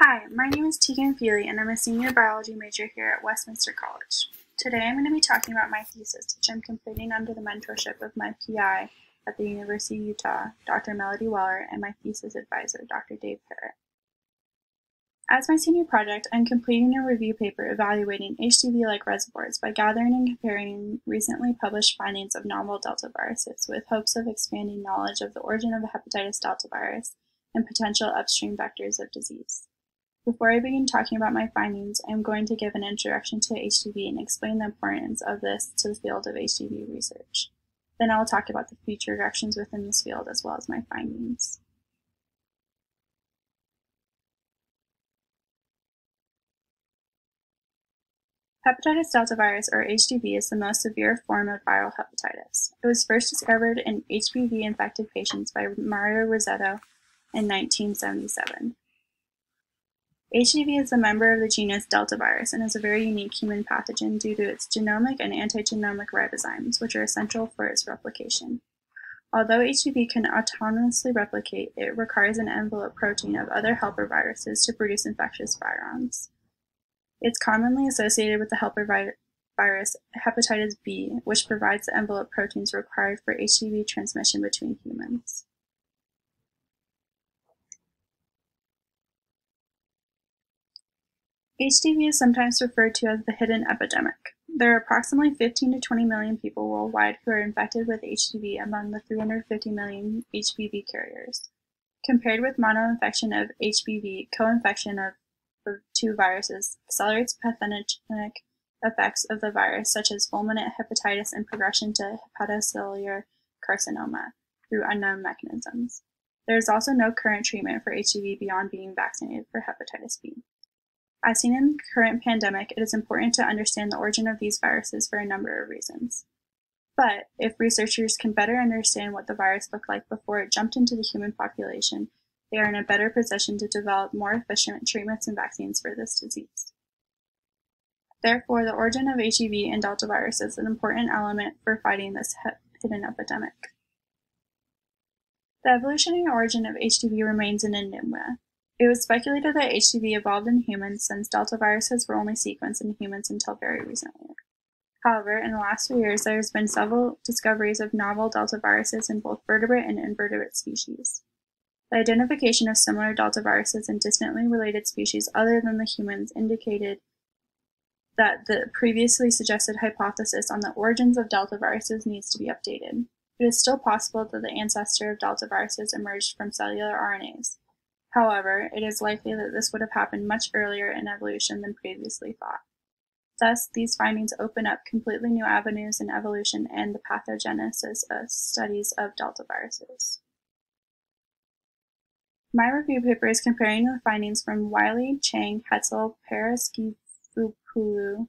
Hi, my name is Tegan Feely, and I'm a senior biology major here at Westminster College. Today I'm going to be talking about my thesis, which I'm completing under the mentorship of my PI at the University of Utah, Dr. Melody Weller, and my thesis advisor, Dr. Dave Parrott. As my senior project, I'm completing a review paper evaluating HDV-like reservoirs by gathering and comparing recently published findings of novel delta viruses with hopes of expanding knowledge of the origin of the hepatitis delta virus and potential upstream vectors of disease. Before I begin talking about my findings, I am going to give an introduction to HDV and explain the importance of this to the field of HDV research. Then I will talk about the future directions within this field as well as my findings. Hepatitis delta virus, or HDV, is the most severe form of viral hepatitis. It was first discovered in HBV infected patients by Mario Rossetto in 1977. HDV is a member of the genus Deltavirus and is a very unique human pathogen due to its genomic and antigenomic ribozymes, which are essential for its replication. Although HDV can autonomously replicate, it requires an envelope protein of other helper viruses to produce infectious virions. It's commonly associated with the helper vi virus hepatitis B, which provides the envelope proteins required for HDV transmission between humans. HDV is sometimes referred to as the hidden epidemic. There are approximately 15 to 20 million people worldwide who are infected with HDV among the 350 million HBV carriers. Compared with monoinfection of HBV, co-infection of the two viruses accelerates pathogenic effects of the virus, such as fulminant hepatitis and progression to hepatocellular carcinoma through unknown mechanisms. There is also no current treatment for HDV beyond being vaccinated for hepatitis B. As seen in the current pandemic, it is important to understand the origin of these viruses for a number of reasons. But if researchers can better understand what the virus looked like before it jumped into the human population, they are in a better position to develop more efficient treatments and vaccines for this disease. Therefore, the origin of HEV and Delta virus is an important element for fighting this hidden epidemic. The evolutionary origin of HDV remains an enigma. It was speculated that HCV evolved in humans since delta viruses were only sequenced in humans until very recently. However, in the last few years, there has been several discoveries of novel delta viruses in both vertebrate and invertebrate species. The identification of similar delta viruses in distantly related species other than the humans indicated that the previously suggested hypothesis on the origins of delta viruses needs to be updated. It is still possible that the ancestor of delta viruses emerged from cellular RNAs, However, it is likely that this would have happened much earlier in evolution than previously thought. Thus, these findings open up completely new avenues in evolution and the pathogenesis of studies of delta viruses. My review paper is comparing the findings from Wiley, Chang, Hetzel, Paraskevoupoulou,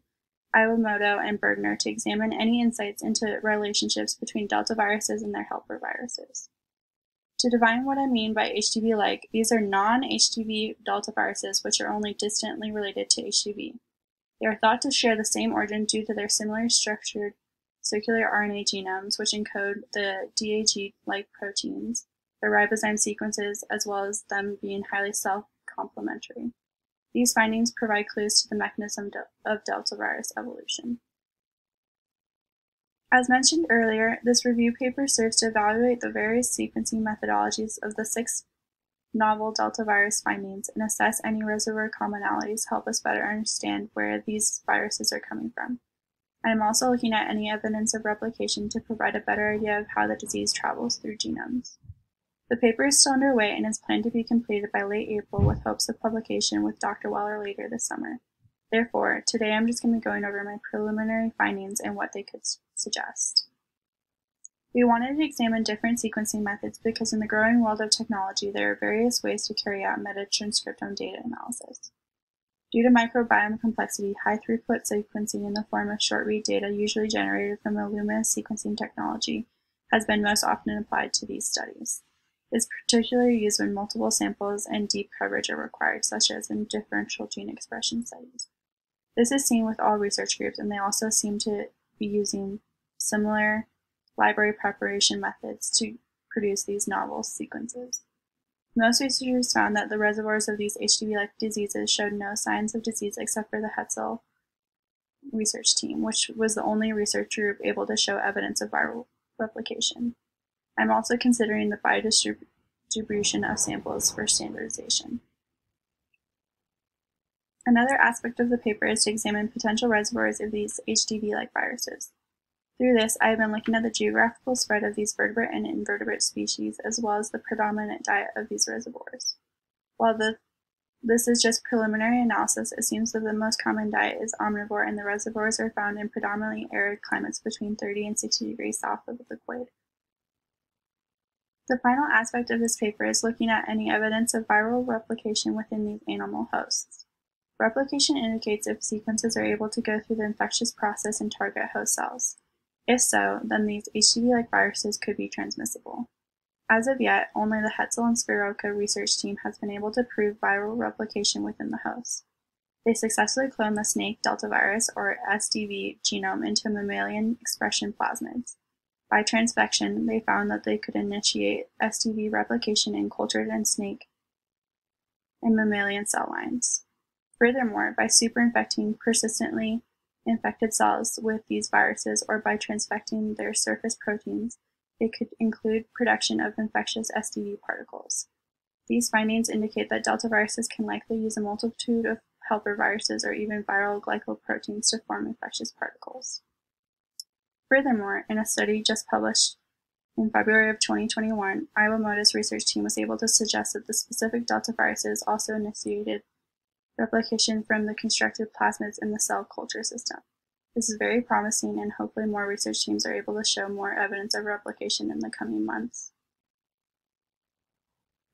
Iwamoto, and Bergner to examine any insights into relationships between delta viruses and their helper viruses. To define what I mean by HDV-like, these are non-HDV delta viruses which are only distantly related to HDV. They are thought to share the same origin due to their similarly structured circular RNA genomes, which encode the DAG-like proteins, their ribozyme sequences, as well as them being highly self-complementary. These findings provide clues to the mechanism of delta virus evolution. As mentioned earlier, this review paper serves to evaluate the various sequencing methodologies of the six novel Delta virus findings and assess any reservoir commonalities to help us better understand where these viruses are coming from. I am also looking at any evidence of replication to provide a better idea of how the disease travels through genomes. The paper is still underway and is planned to be completed by late April with hopes of publication with Dr. Weller later this summer. Therefore, today I'm just going to be going over my preliminary findings and what they could suggest. We wanted to examine different sequencing methods because in the growing world of technology, there are various ways to carry out metatranscriptome data analysis. Due to microbiome complexity, high-throughput sequencing in the form of short-read data usually generated from Illumina sequencing technology has been most often applied to these studies. It is particularly used when multiple samples and deep coverage are required, such as in differential gene expression studies. This is seen with all research groups, and they also seem to be using similar library preparation methods to produce these novel sequences. Most researchers found that the reservoirs of these HDV-like diseases showed no signs of disease except for the Hetzel research team, which was the only research group able to show evidence of viral replication. I'm also considering the biodistribution of samples for standardization. Another aspect of the paper is to examine potential reservoirs of these HDV-like viruses. Through this, I have been looking at the geographical spread of these vertebrate and invertebrate species, as well as the predominant diet of these reservoirs. While the, this is just preliminary analysis, it seems that the most common diet is omnivore and the reservoirs are found in predominantly arid climates between 30 and 60 degrees south of the equator. The final aspect of this paper is looking at any evidence of viral replication within these animal hosts. Replication indicates if sequences are able to go through the infectious process and target host cells. If so, then these HDV-like viruses could be transmissible. As of yet, only the Hetzel and Spiroka research team has been able to prove viral replication within the host. They successfully cloned the snake delta virus, or SDV, genome into mammalian expression plasmids. By transfection, they found that they could initiate SDV replication in cultured and snake and mammalian cell lines. Furthermore, by superinfecting persistently infected cells with these viruses or by transfecting their surface proteins, it could include production of infectious SDV particles. These findings indicate that delta viruses can likely use a multitude of helper viruses or even viral glycoproteins to form infectious particles. Furthermore, in a study just published in February of 2021, Iwamoto's research team was able to suggest that the specific delta viruses also initiated replication from the constructed plasmids in the cell culture system. This is very promising and hopefully more research teams are able to show more evidence of replication in the coming months.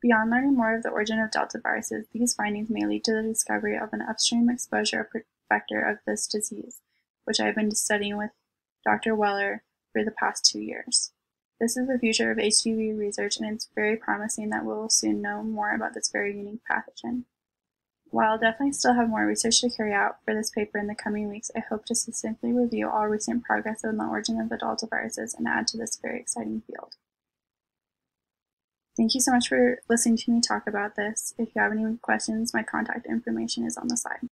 Beyond learning more of the origin of delta viruses, these findings may lead to the discovery of an upstream exposure vector of this disease, which I have been studying with Dr. Weller for the past two years. This is the future of HDV research, and it's very promising that we will soon know more about this very unique pathogen. While I'll definitely still have more research to carry out for this paper in the coming weeks, I hope to succinctly review all recent progress on the origin of Delta viruses and add to this very exciting field. Thank you so much for listening to me talk about this. If you have any questions, my contact information is on the slide.